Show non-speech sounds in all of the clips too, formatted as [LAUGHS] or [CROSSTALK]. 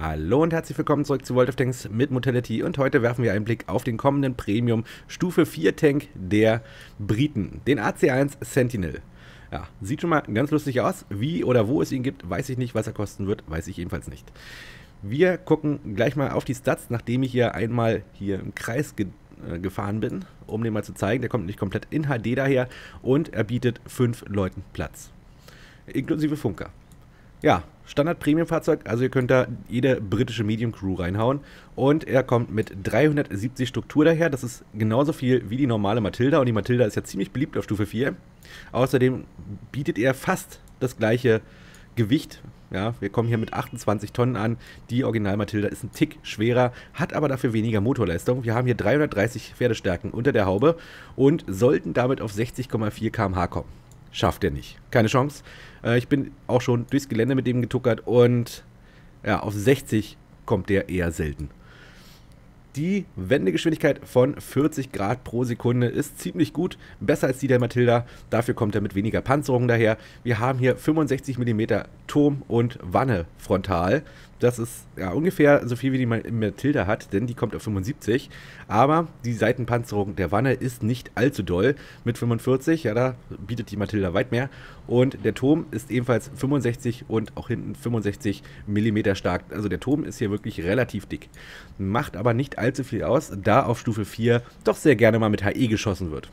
Hallo und herzlich willkommen zurück zu World of Tanks mit Mortality und heute werfen wir einen Blick auf den kommenden Premium Stufe 4 Tank der Briten, den AC1 Sentinel. Ja, sieht schon mal ganz lustig aus. Wie oder wo es ihn gibt, weiß ich nicht. Was er kosten wird, weiß ich jedenfalls nicht. Wir gucken gleich mal auf die Stats, nachdem ich hier einmal hier im Kreis ge äh, gefahren bin, um den mal zu zeigen. Der kommt nicht komplett in HD daher und er bietet fünf Leuten Platz. Inklusive Funker. Ja, Standard-Premium-Fahrzeug, also ihr könnt da jede britische Medium-Crew reinhauen. Und er kommt mit 370 Struktur daher. Das ist genauso viel wie die normale Matilda. Und die Matilda ist ja ziemlich beliebt auf Stufe 4. Außerdem bietet er fast das gleiche Gewicht. Ja, wir kommen hier mit 28 Tonnen an. Die Original Matilda ist ein Tick schwerer, hat aber dafür weniger Motorleistung. Wir haben hier 330 Pferdestärken unter der Haube und sollten damit auf 60,4 km/h kommen. Schafft er nicht. Keine Chance. Äh, ich bin auch schon durchs Gelände mit dem getuckert und ja, auf 60 kommt der eher selten. Die Wendegeschwindigkeit von 40 Grad pro Sekunde ist ziemlich gut, besser als die der Matilda. Dafür kommt er mit weniger Panzerung daher. Wir haben hier 65 mm Turm und Wanne frontal. Das ist ja ungefähr so viel wie die Matilda hat, denn die kommt auf 75. Aber die Seitenpanzerung der Wanne ist nicht allzu doll. Mit 45, ja, da bietet die Matilda weit mehr. Und der Turm ist ebenfalls 65 und auch hinten 65 mm stark. Also der Turm ist hier wirklich relativ dick. Macht aber nicht allzu viel aus, da auf Stufe 4 doch sehr gerne mal mit HE geschossen wird.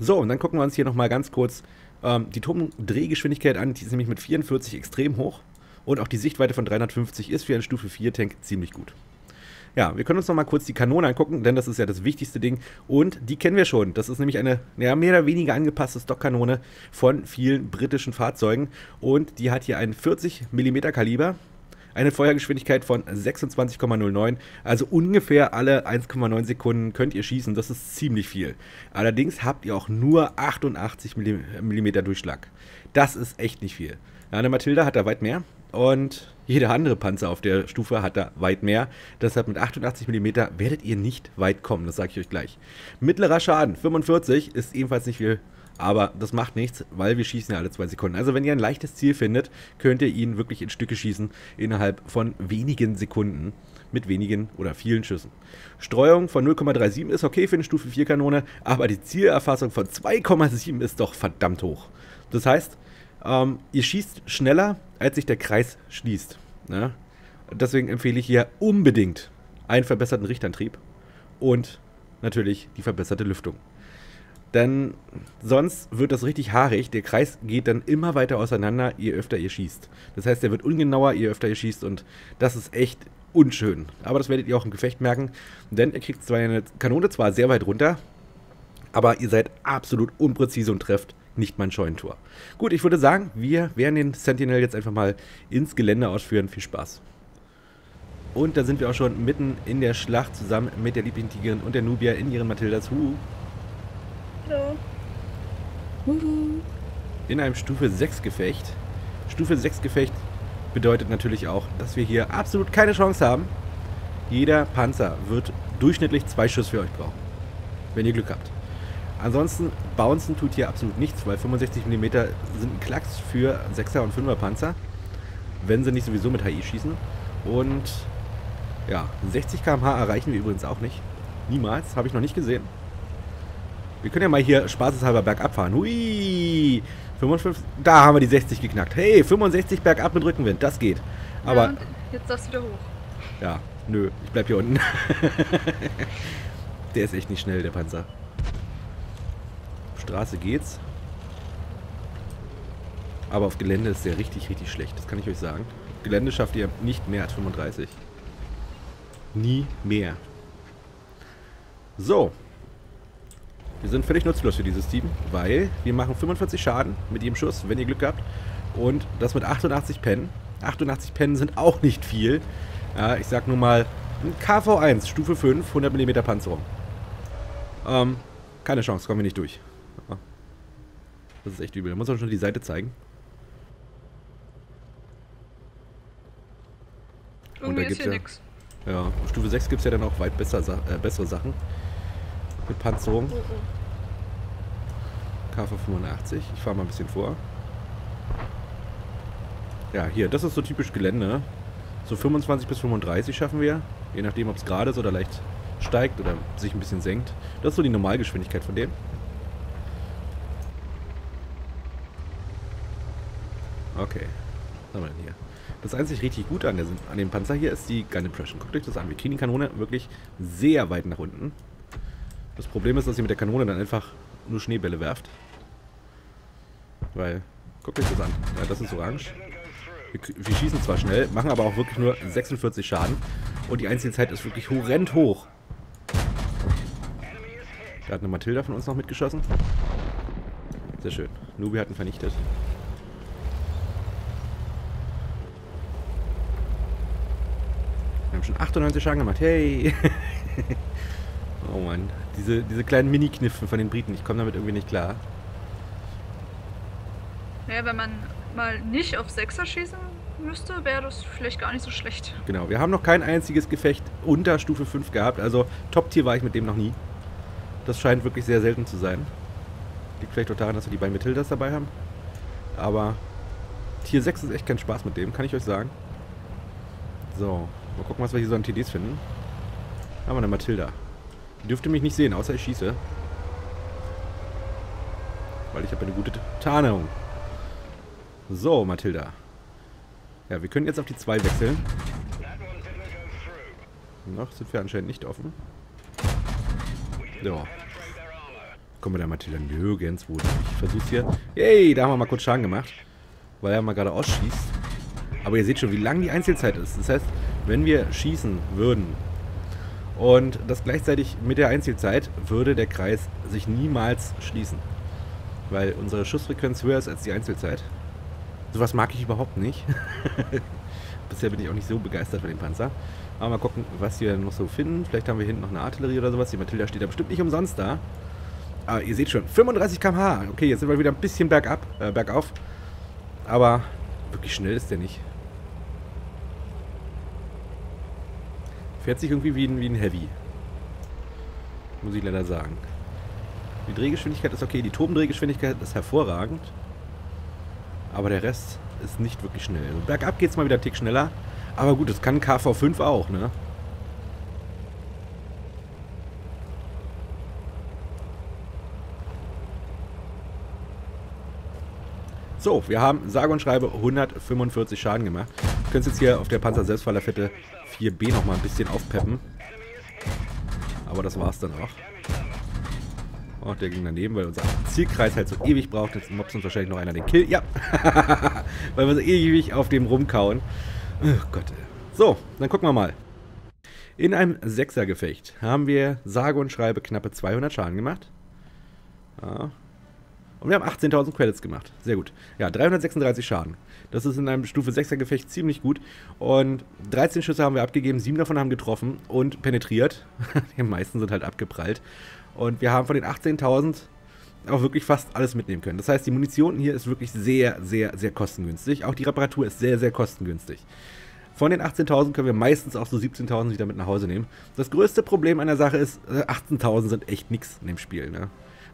So, und dann gucken wir uns hier nochmal ganz kurz ähm, die Turmdrehgeschwindigkeit an. Die ist nämlich mit 44 extrem hoch. Und auch die Sichtweite von 350 ist für einen Stufe 4 Tank ziemlich gut. Ja, wir können uns noch mal kurz die Kanone angucken, denn das ist ja das wichtigste Ding. Und die kennen wir schon. Das ist nämlich eine ja, mehr oder weniger angepasste Stockkanone von vielen britischen Fahrzeugen. Und die hat hier ein 40 mm Kaliber, eine Feuergeschwindigkeit von 26,09. Also ungefähr alle 1,9 Sekunden könnt ihr schießen. Das ist ziemlich viel. Allerdings habt ihr auch nur 88 mm Durchschlag. Das ist echt nicht viel. Eine Matilda hat da weit mehr. Und jeder andere Panzer auf der Stufe hat da weit mehr. Deshalb mit 88 mm werdet ihr nicht weit kommen, das sage ich euch gleich. Mittlerer Schaden, 45, ist ebenfalls nicht viel, aber das macht nichts, weil wir schießen ja alle zwei Sekunden. Also wenn ihr ein leichtes Ziel findet, könnt ihr ihn wirklich in Stücke schießen innerhalb von wenigen Sekunden mit wenigen oder vielen Schüssen. Streuung von 0,37 ist okay für eine Stufe 4 Kanone, aber die Zielerfassung von 2,7 ist doch verdammt hoch. Das heißt, ähm, ihr schießt schneller, als sich der Kreis schließt. Ne? Deswegen empfehle ich hier unbedingt einen verbesserten Richtantrieb und natürlich die verbesserte Lüftung. Denn sonst wird das richtig haarig. Der Kreis geht dann immer weiter auseinander, je öfter ihr schießt. Das heißt, der wird ungenauer, je öfter ihr schießt und das ist echt unschön. Aber das werdet ihr auch im Gefecht merken, denn ihr kriegt zwar eine Kanone zwar sehr weit runter, aber ihr seid absolut unpräzise und trefft nicht mein Scheunentor. Gut, ich würde sagen, wir werden den Sentinel jetzt einfach mal ins Gelände ausführen. Viel Spaß. Und da sind wir auch schon mitten in der Schlacht zusammen mit der Lieblingtigerin und der Nubia in ihren Matildas. Hu. Hallo. In einem Stufe 6 Gefecht. Stufe 6 Gefecht bedeutet natürlich auch, dass wir hier absolut keine Chance haben. Jeder Panzer wird durchschnittlich zwei Schuss für euch brauchen. Wenn ihr Glück habt. Ansonsten, Bouncen tut hier absolut nichts, weil 65 mm sind ein Klacks für 6er und 5er Panzer, wenn sie nicht sowieso mit HI schießen. Und ja, 60 km/h erreichen wir übrigens auch nicht. Niemals, habe ich noch nicht gesehen. Wir können ja mal hier spaßeshalber bergab fahren. Hui! 55, da haben wir die 60 geknackt. Hey, 65 bergab mit Rückenwind, das geht. Aber ja, jetzt darfst du wieder hoch. Ja, nö, ich bleib hier unten. [LAUGHS] der ist echt nicht schnell, der Panzer. Straße geht's. Aber auf Gelände ist der richtig, richtig schlecht. Das kann ich euch sagen. Gelände schafft ihr nicht mehr als 35. Nie mehr. So. Wir sind völlig nutzlos für dieses Team, weil wir machen 45 Schaden mit jedem Schuss, wenn ihr Glück habt. Und das mit 88 Pennen. 88 Pennen sind auch nicht viel. Ja, ich sag nur mal, ein KV1, Stufe 5, 100 mm Panzerung. Ähm, keine Chance, kommen wir nicht durch. Das ist echt übel. Da muss man schon die Seite zeigen. Und da gibt es ja, nix. ja, Stufe 6 gibt es ja dann auch weit besser, äh, bessere Sachen. Mit Panzerung. Oh, oh. KV 85. Ich fahre mal ein bisschen vor. Ja, hier, das ist so typisch Gelände. So 25 bis 35 schaffen wir. Je nachdem, ob es gerade ist oder leicht steigt oder sich ein bisschen senkt. Das ist so die Normalgeschwindigkeit von dem. Okay. Was haben wir denn hier? Das einzig richtig Gute an, der, an dem Panzer hier ist die Gun Impression. Guckt euch das an. Wir kriegen die Kanone wirklich sehr weit nach unten. Das Problem ist, dass sie mit der Kanone dann einfach nur Schneebälle werft. Weil, guckt euch das an. Ja, das ist orange. Wir, wir, schießen zwar schnell, machen aber auch wirklich nur 46 Schaden. Und die Einzelzeit ist wirklich horrend hoch. Da hat eine Matilda von uns noch mitgeschossen. Sehr schön. Nubi hat ihn vernichtet. Wir haben schon 98 Schaden gemacht. Hey! [LAUGHS] oh Mann. Diese, diese kleinen Mini-Kniffe von den Briten. Ich komme damit irgendwie nicht klar. Ja, wenn man mal nicht auf Sechser schießen müsste, wäre das vielleicht gar nicht so schlecht. Genau, wir haben noch kein einziges Gefecht unter Stufe 5 gehabt. Also Top-Tier war ich mit dem noch nie. Das scheint wirklich sehr selten zu sein. Liegt vielleicht auch daran, dass wir die beiden Matildas dabei haben. Aber Tier 6 ist echt kein Spaß mit dem, kann ich euch sagen. So, mal gucken, was wir hier so an TDs finden. Da haben wir eine Matilda. Dürfte mich nicht sehen, außer ich schieße. Weil ich habe eine gute Tarnung. So, Matilda. Ja, wir können jetzt auf die 2 wechseln. Noch sind wir anscheinend nicht offen. So. Kommen wir da Matilda nirgendwo durch. Ich versuch's hier. Yay, da haben wir mal kurz Schaden gemacht. Weil er mal gerade ausschießt. Aber ihr seht schon, wie lang die Einzelzeit ist. Das heißt, wenn wir schießen würden und das gleichzeitig mit der Einzelzeit, würde der Kreis sich niemals schließen. Weil unsere Schussfrequenz höher ist als die Einzelzeit. Sowas mag ich überhaupt nicht. [LAUGHS] Bisher bin ich auch nicht so begeistert von dem Panzer. Aber mal gucken, was wir noch so finden. Vielleicht haben wir hinten noch eine Artillerie oder sowas. Die Matilda steht da bestimmt nicht umsonst da. Aber ihr seht schon, 35 km/h. Okay, jetzt sind wir wieder ein bisschen bergab, äh, bergauf. Aber wirklich schnell ist der nicht. Fährt sich irgendwie wie ein, wie ein Heavy. Muss ich leider sagen. Die Drehgeschwindigkeit ist okay. Die Tobendrehgeschwindigkeit ist hervorragend. Aber der Rest ist nicht wirklich schnell. Also bergab geht es mal wieder einen Tick schneller. Aber gut, das kann KV5 auch, ne? So, wir haben sage und schreibe 145 Schaden gemacht. Du könntest jetzt hier auf der Panzer-Selbstfallerfette 4B nochmal ein bisschen aufpeppen. Aber das war's dann auch. Oh, der ging daneben, weil unser Zielkreis halt so ewig braucht. Jetzt mobst uns wahrscheinlich noch einer den Kill. Ja. [LAUGHS] weil wir so ewig auf dem rumkauen. Oh Gott. So, dann gucken wir mal. In einem Sechsergefecht haben wir sage und schreibe knappe 200 Schaden gemacht. Ja. Und wir haben 18.000 Credits gemacht. Sehr gut. Ja, 336 Schaden. Das ist in einem Stufe 6er Gefecht ziemlich gut. Und 13 Schüsse haben wir abgegeben, 7 davon haben getroffen und penetriert. [LAUGHS] Die meisten sind halt abgeprallt. Und wir haben von den 18.000 auch wirklich fast alles mitnehmen können. Das heißt, die Munition hier ist wirklich sehr, sehr, sehr kostengünstig. Auch die Reparatur ist sehr, sehr kostengünstig. Von den 18.000 können wir meistens auch so 17.000 wieder mit nach Hause nehmen. Das größte Problem an der Sache ist, 18.000 äh, sind echt nichts in dem Spiel. Ne?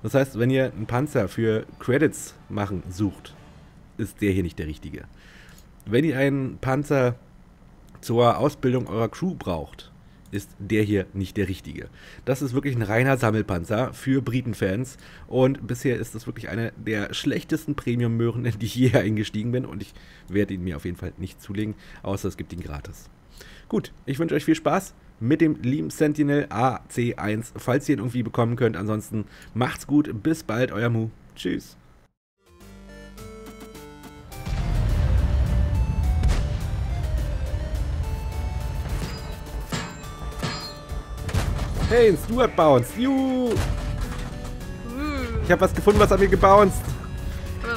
Das heißt, wenn ihr einen Panzer für Credits machen sucht, ist der hier nicht der richtige. Wenn ihr einen Panzer zur Ausbildung eurer Crew braucht, ist der hier nicht der richtige. Das ist wirklich ein reiner Sammelpanzer für Britenfans und bisher ist das wirklich eine der schlechtesten Premium-Möhren, in die ich je eingestiegen bin und ich werde ihn mir auf jeden Fall nicht zulegen, außer es gibt ihn gratis. Gut, ich wünsche euch viel Spaß mit dem lieben Sentinel AC1, falls ihr ihn irgendwie bekommen könnt. Ansonsten macht's gut, bis bald, euer Mu. Tschüss. Hey, ein Stuart bounced. Juhu. Ich habe was gefunden, was hat mir gebounced.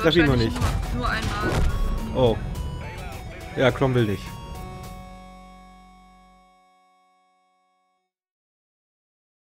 Treffe ihn noch nicht. Nur, nur einmal. Oh. Ja, Cromwell nicht.